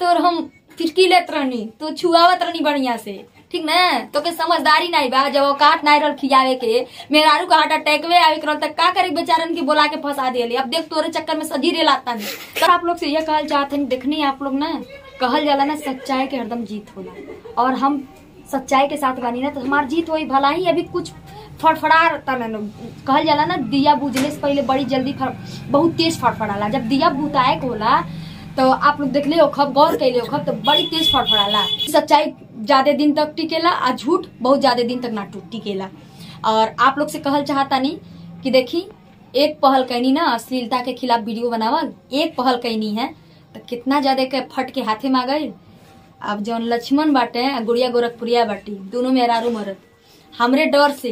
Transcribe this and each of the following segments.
तो हम फिटकी लेत रहनी तो छुआवत रहनी बढ़िया से। ठीक ना? तो के समझदारी नहीं बा, जब औकात नहीं रह खियावे के मेहरारू का हार्ट अटैक में आवे करल तक का करे बेचारन के बोला के फंसा दिए अब देख तोरे चक्कर में सजी रे लाता तो आप लोग से ये कहल चाहते हैं देखनी आप लोग ना, कहल जाला ना सच्चाई के हरदम जीत होला। और हम सच्चाई के साथ बानी ना तो हमार जीत होई भला ही, अभी कुछ फड़फड़ा तना कहल जाला ना, दिया बुझने से पहले बड़ी जल्दी बहुत तेज फड़फड़ाला। जब दिया बुताए होला तो आप लोग देख ले खब गौर कैले खब तो बड़ी तेज फड़फड़ाला। सच्चाई ज़्यादा दिन तक टिकेला, आ झूठ बहुत ज़्यादा दिन तक ना टूट टिकेला। और आप लोग से कहल चाहता नहीं कि देखी, एक पहल कैनी ना, अश्लीलता के खिलाफ वीडियो बनावल, एक पहल कैनी है तो कितना ज़्यादा के फट के हाथे में गई। अब जौन लक्ष्मण बाटे गुड़िया गोरखपुरिया बाटी, दोनों मेहरारू मरत। हमरे डर से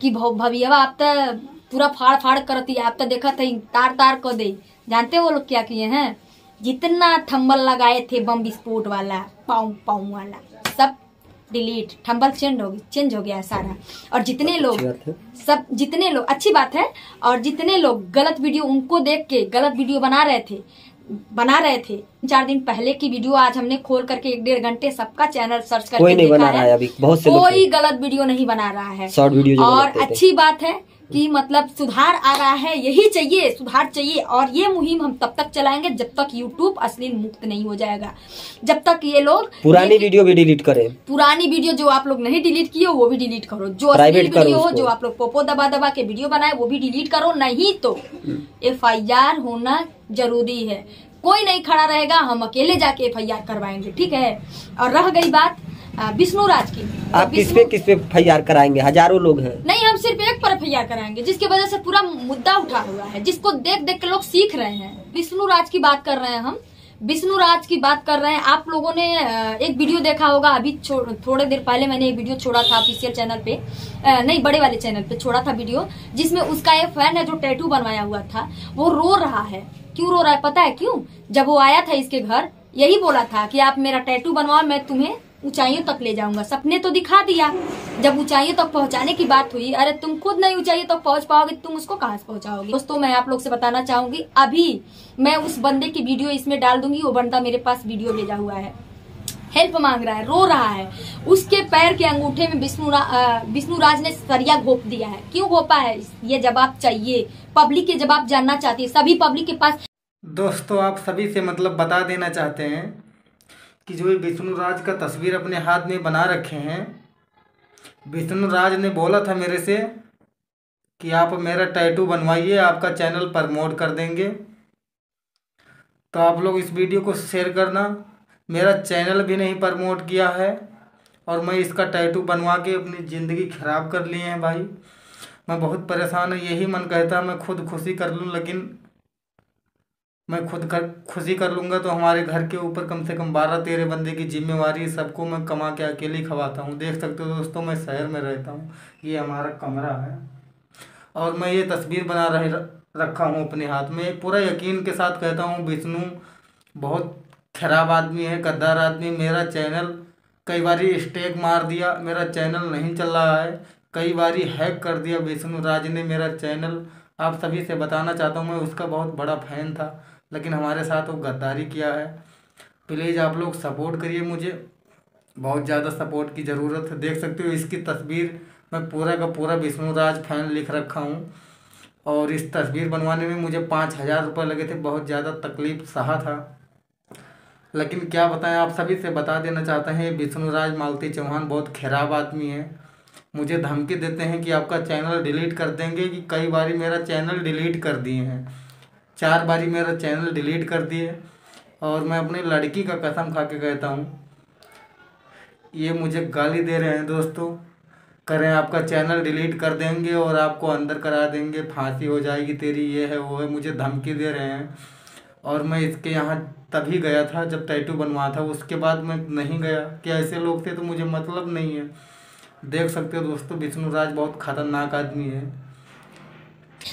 कि भव- भवियवा आप तो पूरा फाड़ फाड़ करती, आप तो देखत तार तार कर दे। जानते वो लोग क्या किए हैं? जितना थंबल लगाए थे बम विस्फोट वाला पाऊ पाऊ वाला सब डिलीट थंबल चेंज हो गई चेंज हो गया है सारा। और जितने लोग सब जितने लोग अच्छी बात है और जितने लोग गलत वीडियो उनको देख के गलत वीडियो बना रहे थे बना रहे थे चार दिन पहले की वीडियो आज हमने खोल करके एक डेढ़ घंटे सबका चैनल सर्च करके कोई नहीं बना रहा है। अभी बहुत से कोई। गलत वीडियो नहीं बना रहा है। शॉर्ट वीडियो जो और। अच्छी बात है कि मतलब सुधार आ रहा है यही चाहिए सुधार चाहिए और ये मुहिम हम तब तक चलाएँगे जब तक यूट्यूब अश्लील मुक्त नहीं हो जाएगा। जब तक ये लोग पुरानी वीडियो भी डिलीट करें। पुरानी वीडियो जो आप लोग नहीं डिलीट किए वो भी डिलीट करो। जो अश्लील वीडियो हो जो आप लोग पोपो दबा दबा के वीडियो बनाए वो भी डिलीट करो नहीं तो एफआईआर होना ज़रूरी है। कोई नहीं खड़ा रहेगा हम अकेले जाके एफ़ करवाएँगे ठीक है? और रह गई बात विष्णु राज की। आप किस पे किस पे एफ़ कराएँगे? हज़ारों लोग हैं। नहीं हम सिर्फ़ एक पर एफ़ कराएँगे जिसके वजह से पूरा मुद्दा उठा हुआ है जिसको देख देख के लोग सीख रहे हैं। विष्णु राज की बात कर रहे हैं हम। विष्णु राज की बात कर रहे हैं। आप लोगों ने एक वीडियो देखा होगा। अभी थोड़े देर पहले मैंने एक वीडियो छोड़ा था ऑफिशियल चैनल पे। नहीं, बड़े वाले चैनल पे छोड़ा था वीडियो, जिसमें उसका एक फ़ैन है जो टैटू बनवाया हुआ था। वो रो रहा है। क्यों रो रहा है? पता है क्यों? जब वो आया था इसके घर, यही बोला था कि आप मेरा टैटू बनवाओ, मैं तुम्हें ऊंचाइयों तक ले जाऊँगा। सपने तो दिखा दिया। जब ऊंचाइयों तक पहुँचाने की बात हुई, अरे तुम खुद नहीं ऊंचाइयों तक पहुँच पाओगे, तुम उसको कहाँ से पहुंचाओगे? दोस्तों, मैं आप लोग से बताना चाहूँगी, अभी मैं उस बंदे की वीडियो इसमें डाल दूँगी, वो बंदा मेरे पास वीडियो भेजा हुआ है। हेल्प मांग रहा है, रो रहा है। उसके पैर के अंगूठे में विष्णु विष्णु राज ने सरिया घोप दिया है। क्यों घोपा है? ये जवाब चाहिए। पब्लिक के जवाब जानना चाहती है। सभी पब्लिक के पास दोस्तों, आप सभी से मतलब बता देना चाहते हैं कि जो ये विष्णु राज का तस्वीर अपने हाथ में बना रखे हैं, विष्णु राज ने बोला था मेरे से कि आप मेरा टैटू बनवाइए, आपका चैनल प्रमोट कर देंगे। तो आप लोग इस वीडियो को शेयर करना। मेरा चैनल भी नहीं प्रमोट किया है और मैं इसका टैटू बनवा के अपनी ज़िंदगी ख़राब कर लिए हैं भाई। मैं बहुत परेशान हूँ, यही मन कहता मैं खुद खुशी कर लूँ, लेकिन मैं खुद कर, खुशी कर लूँगा तो हमारे घर के ऊपर कम से कम बारह तेरह बंदे की जिम्मेवारी सबको मैं कमा के अकेले ही खवाता हूँ। देख सकते हो दोस्तों, मैं शहर में रहता हूँ। ये हमारा कमरा है। और मैं ये तस्वीर बना रहे, रखा हूँ अपने हाथ में। पूरा यकीन के साथ कहता हूँ विष्णु बहुत खराब आदमी है, गद्दार आदमी। मेरा चैनल कई बारी स्टेक मार दिया, मेरा चैनल नहीं चल रहा है। कई बारी हैक कर दिया विष्णु राज ने मेरा चैनल। आप सभी से बताना चाहता हूँ, मैं उसका बहुत बड़ा फ़ैन था। लेकिन हमारे साथ वो गद्दारी किया है। प्लीज़ आप लोग सपोर्ट करिए मुझे। बहुत ज़्यादा सपोर्ट की ज़रूरत है। देख सकते हो इसकी तस्वीर मैं पूरा का पूरा विष्णु राज फ़ैन लिख रखा हूँ। और इस तस्वीर बनवाने में मुझे पाँच हज़ार रुपये लगे थे। बहुत ज़्यादा तकलीफ़ सहा था। लेकिन क्या बताएँ, आप सभी से बता देना चाहते हैं विष्णु राज मालती चौहान बहुत खराब आदमी है। मुझे धमकी देते हैं कि आपका चैनल डिलीट कर देंगे कि कई बार मेरा चैनल डिलीट कर दिए हैं। चार बारी मेरा चैनल डिलीट कर दिए और मैं अपनी लड़की का कसम खा के कहता हूँ। ये मुझे गाली दे रहे हैं दोस्तों। करें, आपका चैनल डिलीट कर देंगे और आपको अंदर करा देंगे। फांसी हो जाएगी तेरी, ये है, वो है, मुझे धमकी दे रहे हैं। और मैं इसके यहाँ तभी गया था जब टैटू बनवा था, उसके बाद मैं नहीं गया। कि ऐसे लोग थे तो मुझे मतलब नहीं है। देख सकते हो दोस्तों विष्णु राज बहुत खतरनाक आदमी है।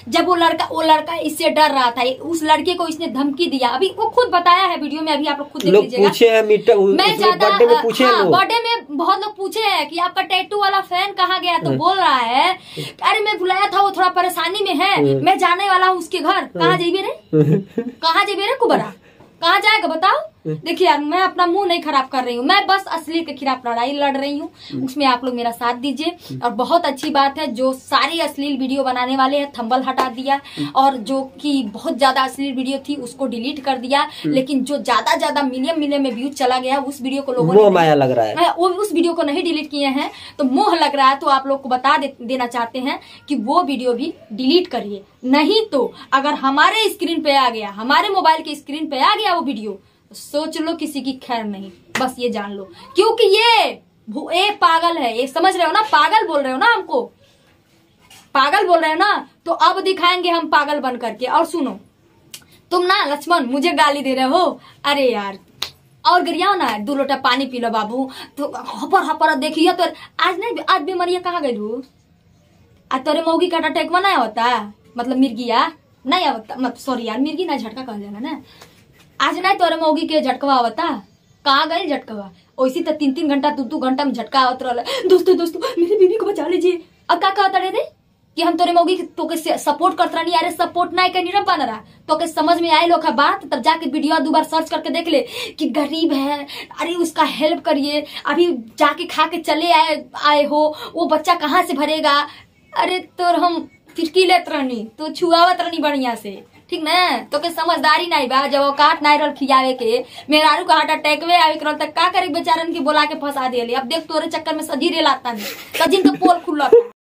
जब वो लड़का वो लड़का इससे डर रहा था उस लड़के को इसने धमकी दिया। अभी वो खुद बताया है वीडियो में अभी आप लोग खुद देख लोग लीजिएगा। पूछे हैं मीटर मैं ज़्यादा बर्थडे में पूछे हैं हाँ, बर्थडे में बहुत लोग पूछे हैं कि आपका टैटू वाला फ़ैन कहाँ गया? तो बोल रहा है अरे मैं बुलाया था वो थोड़ा परेशानी में है। मैं जाने वाला हूँ उसके घर। कहाँ जेबे रे? कहाँ जेबे रे कुबरा? कहाँ जाएगा बताओ। देखिए यार मैं अपना मुँह नहीं खराब कर रही हूँ। मैं बस असली के खिलाफ लड़ाई लड़ रही हूँ। उसमें आप लोग मेरा साथ दीजिए। और बहुत अच्छी बात है जो सारी अश्लील वीडियो बनाने वाले हैं थंबल हटा दिया। और जो कि बहुत ज़्यादा अश्लील वीडियो थी उसको डिलीट कर दिया। लेकिन जो ज़्यादा ज़्यादा मिलियन मिलियन में व्यूज़ चला गया उस वीडियो को लोगों ने माया लग रहा है। वो उस वीडियो को नहीं डिलीट किए हैं। तो मोह लग रहा है तो आप लोग को बता देना चाहते हैं कि वो वीडियो भी डिलीट करिए। नहीं तो अगर हमारे स्क्रीन पे आ गया हमारे मोबाइल के स्क्रीन पे आ गया वो वीडियो सोच लो किसी की खैर नहीं, बस ये जान लो। क्योंकि ये ये पागल है, ये समझ रहे हो ना? पागल बोल रहे हो ना हमको? पागल बोल रहे हो ना? तो अब दिखाएँगे हम पागल बन करके। और सुनो, तुम ना लक्ष्मण, मुझे गाली दे रहे हो। अरे यार, और गिरियाओ ना, दो लोटा पानी पी लो बाबू। तो हपर हपर देखिए तो आज नहीं, आज बीमारिया कहाँ गई हो आज तोरे मौगी का अटैक नहीं होता? मतलब मिर्गिया नहीं आवता मतलब सॉरी यार, मिर्गी ना झटका कह जाला ना? आज नहीं तोरे मौगी के झटकवा आवता कहाँ गए झटकवा? वैसे तो तीन तीन घंटा, दो दो घंटा में झटका आवत रहा दोस्तों दोस्तों, मेरी बीवी को बचा लीजिए। अब का कहता रे रे? कि हम तोरे मौगी के तोके सपोर्ट करत रहनी, अरे सपोर्ट नहीं करनी रहा बन रहा तोके समझ में आए लोग बात, तब जाके वीडियो दो बार सर्च करके देख ले कि गरीब है, अरे उसका हेल्प करिए। अभी जाके खा के चले आए आए हो, वो बच्चा कहाँ से भरेगा? अरे तोर हम फिरकी लेत रहनी तो छुआवत रहनी बढ़िया से। ठीक ना? तो के समझदारी नहीं बा, जब औकात नहीं रह खियावे के मेहरारू का हार्ट अटैक वे आवे करल तक का करे बेचारन के बोला के फंसा दिए अब देख तोरे चक्कर में सजी रे लाता नहीं सजिन के पोल खुल्ला